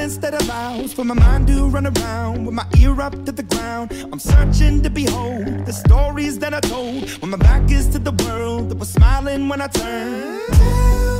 silence that allows for my mind to run around with my ear up to the ground. I'm searching to behold the stories that I told when my back is to the world that was smiling when I turned.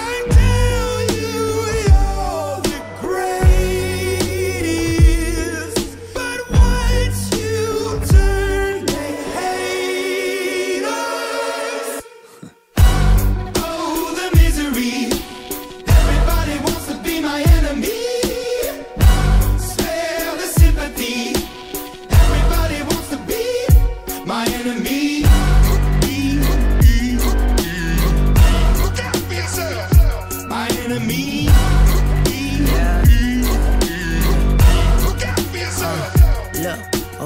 Be